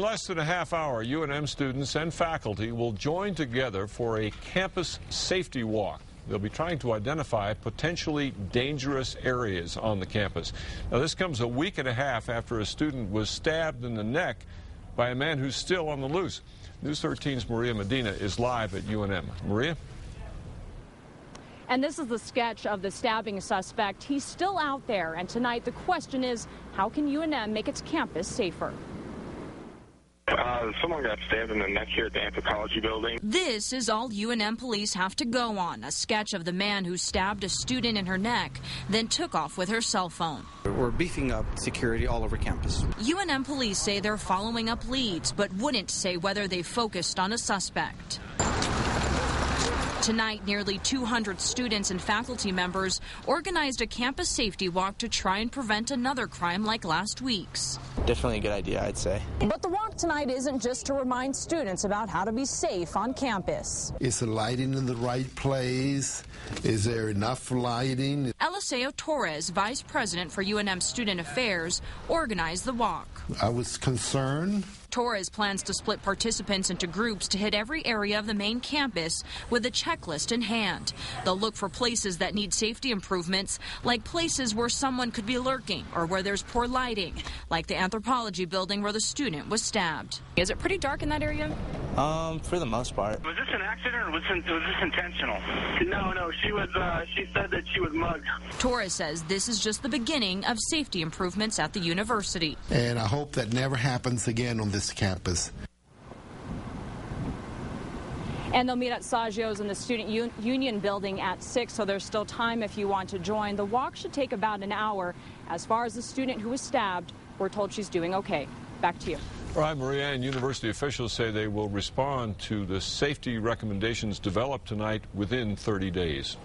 Less than a half hour, UNM students and faculty will join together for a campus safety walk. They'll be trying to identify potentially dangerous areas on the campus. Now, this comes a week and a half after a student was stabbed in the neck by a man who's still on the loose. News 13's Maria Medina is live at UNM. Maria? And this is the sketch of the stabbing suspect. He's still out there. And tonight, the question is how can UNM make its campus safer? Uh, someone got stabbed in the neck here at the anthropology building. This is all UNM police have to go on a sketch of the man who stabbed a student in her neck, then took off with her cell phone. We're beefing up security all over campus. UNM police say they're following up leads, but wouldn't say whether they focused on a suspect. Tonight, nearly 200 students and faculty members organized a campus safety walk to try and prevent another crime like last week's. Definitely a good idea, I'd say. But the walk tonight isn't just to remind students about how to be safe on campus. Is the lighting in the right place? Is there enough lighting? Eliseo Torres, vice president for UNM Student Affairs, organized the walk. I was concerned Torres plans to split participants into groups to hit every area of the main campus with a checklist in hand. They'll look for places that need safety improvements, like places where someone could be lurking or where there's poor lighting, like the anthropology building where the student was stabbed. Is it pretty dark in that area? Um, for the most part. Was this an accident or was this, was this intentional? No, no, she was, uh, she said that she was mugged. Torres says this is just the beginning of safety improvements at the university. And I hope that never happens again on this campus. And they'll meet at Saggio's in the Student Un Union building at 6, so there's still time if you want to join. The walk should take about an hour. As far as the student who was stabbed, we're told she's doing okay. Back to you. All right, Maria, and university officials say they will respond to the safety recommendations developed tonight within 30 days.